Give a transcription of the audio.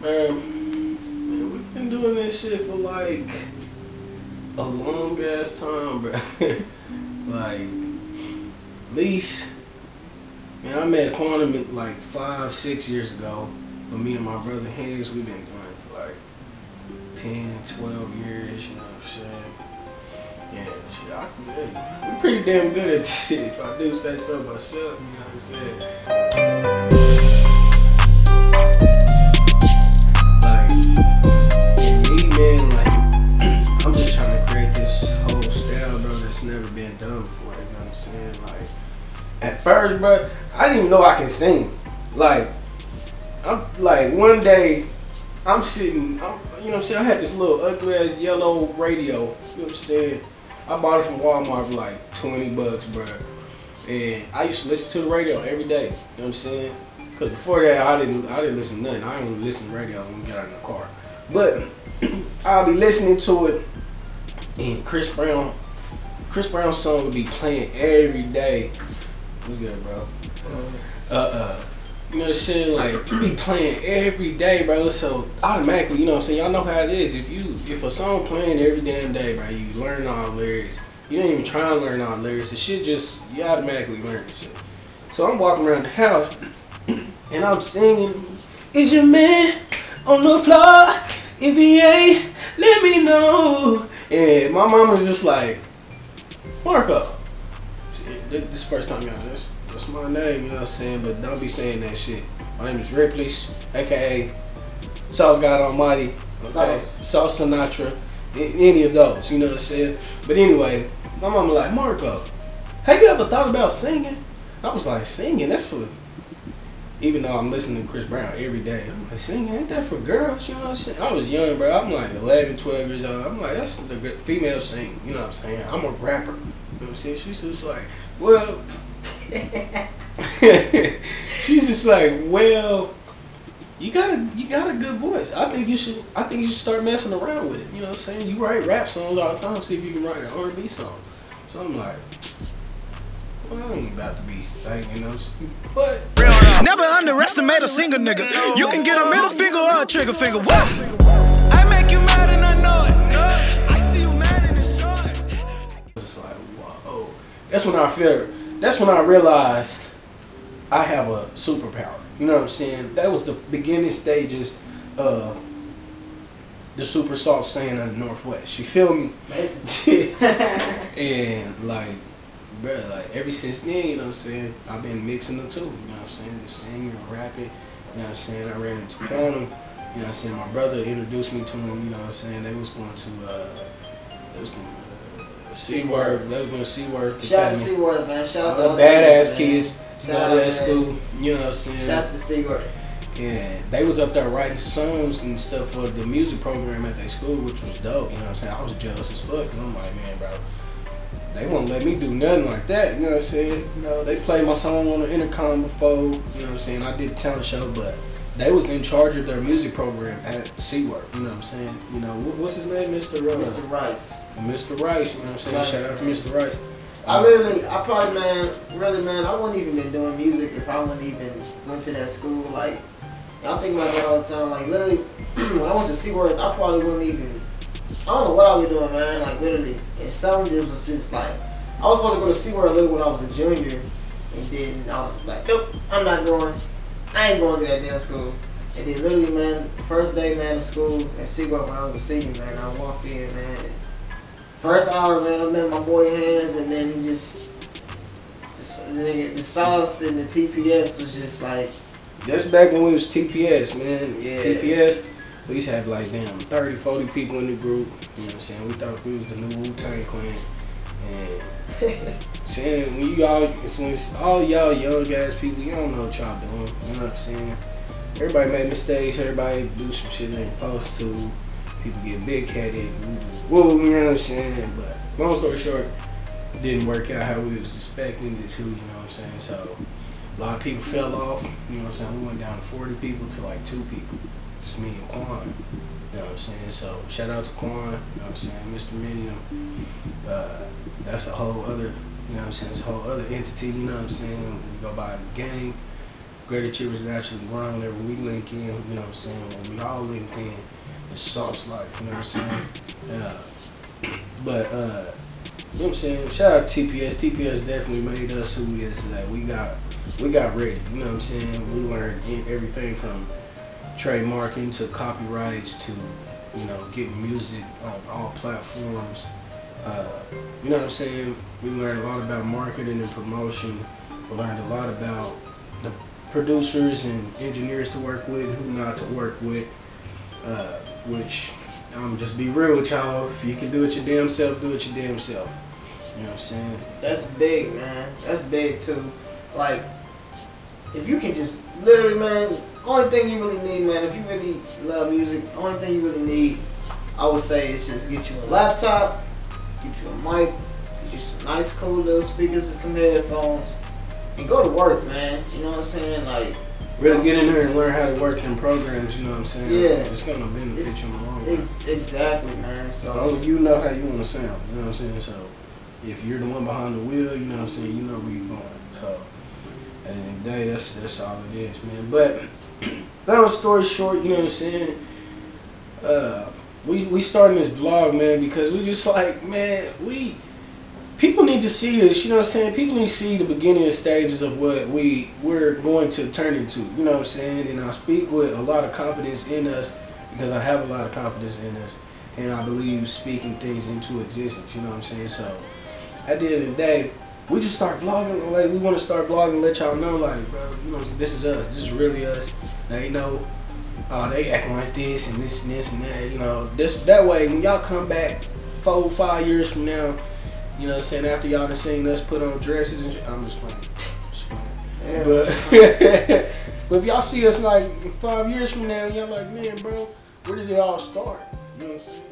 Man, man, we've been doing this shit for like a long ass time, bro. like, at least, man, I met Quantum like five, six years ago. But me and my brother Hayes, we've been doing it for like 10, 12 years, you know what I'm saying? Yeah, shit, I, yeah, we're pretty damn good at this shit. If I do say so myself, you know what I'm saying? At first, bro, I didn't even know I could sing. Like, I'm like one day, I'm sitting, I'm, you know what I'm saying? I had this little ugly ass yellow radio. You know what I'm saying? I bought it from Walmart for like 20 bucks, bro. And I used to listen to the radio every day. You know what I'm saying? Cause before that, I didn't, I didn't listen to nothing. I didn't listen to radio when we get out in the car. But I'll be listening to it, and Chris Brown, Chris Brown's song would be playing every day. What's good, bro? Uh, uh, you know what I'm saying? Like you be playing every day, bro. So automatically, you know what I'm saying? Y'all know how it is. If you if a song playing every damn day, bro, you learn all the lyrics. You don't even try to learn all the lyrics. The shit just you automatically learn the shit. So I'm walking around the house and I'm singing, Is your man on the floor? If he ain't, let me know. And my mom was just like, Marco. This first time y'all this that's my name, you know what I'm saying? But don't be saying that shit. My name is Ripleyz, aka Sauce God Almighty, okay? Sauce. Sauce Sinatra, any of those, you know what I'm saying? But anyway, my mama like, Marco, have you ever thought about singing? I was like, singing? That's for, even though I'm listening to Chris Brown every day, I'm like, singing, ain't that for girls? You know what I'm saying? I was young, bro. I'm like 11, 12 years old. I'm like, that's the female sing. You know what I'm saying? I'm a rapper. You know what I'm saying? She's just like, well, she's just like, well, you got a you got a good voice. I think you should I think you should start messing around with it. You know what I'm saying? You write rap songs all the time. See if you can write an R&B song. So I'm like, well, I ain't about to be singing those, but Never underestimate a single nigga. You can get a middle finger or a trigger finger. Woo! That's when I feel. That's when I realized I have a superpower. You know what I'm saying? That was the beginning stages of the super salt sand of the Northwest. You feel me? And like, bruh, like ever since then, you know what I'm saying? I've been mixing the two. You know what I'm saying? The singing and rapping. You know what I'm saying? I ran into Quantum. You know what I'm saying? My brother introduced me to him. You know what I'm saying? They was going to, uh, they was going to Seaworth. They was going to Seaworth. Shout out to. Seaworth, man. Shout out to All the badass kids. Shout out, to that school. You know what I'm saying? Shout out to Seaworth. And they was up there writing songs and stuff for the music program at their school, which was dope. You know what I'm saying? I was jealous as fuck. Cause I'm like, man, bro, they won't let me do nothing like that. You know what I'm saying? You know, they played my song on the intercom before. You know what I'm saying? I did a talent show, but they was in charge of their music program at Seaworth. You know what I'm saying? You know, what, what's his name? Mr. Uh, Mr. Rice. Mr. Rice. You know what I'm saying? Rice. Shout out to Mr. Rice. I literally, I probably, man, really, man, I wouldn't even been doing music if I wouldn't even went to that school. Like, I think about that all the time. Like, literally, when I went to Seaworth, I probably wouldn't even, I don't know what I was doing, man. Like, literally, and some of it was just like, I was supposed to go to Seaworth a little when I was a junior, and then I was like, nope, I'm not going. I ain't going to that damn school. And then literally, man, first day, man, of school at Seaworth when I was a senior, man, I walked in, man. and First hour, man, I met my boy hands, and then he just, just the, nigga- the sauce and the TPS was just like, That's back when we was TPS, man. Yeah. TPS. We used to have like damn 30, 40 people in the group. You know what I'm saying? We thought we was the new Wu Tang Clan. And saying when you all it's when it's all y'all young ass people, you don't know what y'all doing. You know what I'm saying? Everybody make mistakes, everybody do some shit they ain't supposed to. People get big headed, whoa, you know what I'm saying? But long story short, didn't work out how we was expecting it to, you know what I'm saying? So a lot of people fell off. You know what I'm saying? We went down to 40 people to like two people. Just me and Quan. You know what I'm saying? So shout out to Quan. You know what I'm saying? Mr. Minium. Uh, that's a whole other, you know what I'm saying? It's a whole other entity. You know what I'm saying? We go by the gang. Greater Chip is naturally grown whenever we link in, you know what I'm saying? When we all link in, it's Saux Lyfe, you know what I'm saying? Yeah. But uh you know what I'm saying? Shout out to TPS. TPS definitely made us who we is today. We got we got ready, you know what I'm saying? We learned everything from trademarking to copyrights to, you know, getting music on all platforms. Uh, you know what I'm saying? We learned a lot about marketing and promotion. We learned a lot about the producers and engineers to work with, who not to work with. Uh, which I'm just be real with y'all. If you can do it your damn self, do it your damn self. You know what I'm saying? That's big, man. That's big too. Like, if you can just literally, man, only thing you really need, man, if you really love music, only thing you really need, I would say, is just get you a laptop, get you a mic, get you some nice, cool little speakers and some headphones, and go to work, man. You know what I'm saying? Like, really get in there and learn how to work in programs. You know what I'm saying? Yeah. it's gonna benefit It's- you in the long run. exactly, man. So, So you know how you want to sound. You know what I'm saying? So if you're the one behind the wheel, you know what I'm saying. You know where you're going. So day, that's that's all it is, man. But long story short, you know what I'm saying. Uh, we we starting this vlog, man, because we just like, man, we people need to see this. You know what I'm saying? People need to see the beginning stages of what we we're going to turn into. You know what I'm saying? And I speak with a lot of confidence in us because I have a lot of confidence in us, and I believe speaking things into existence. You know what I'm saying? So at the end of the day, we just start vlogging. Like we want to start vlogging, let y'all know, like, bro, you know, this is us. This is really us. Now you know. Oh, they acting like this and this and this and that. You know, this that way when y'all come back four, five years from now, you know, what I'm saying after y'all done seen us put on dresses and. I'm just playing. Just playing. yeah. But, but if y'all see us like five years from now, y'all like, man, bro, where did it all start? You know what I'm saying?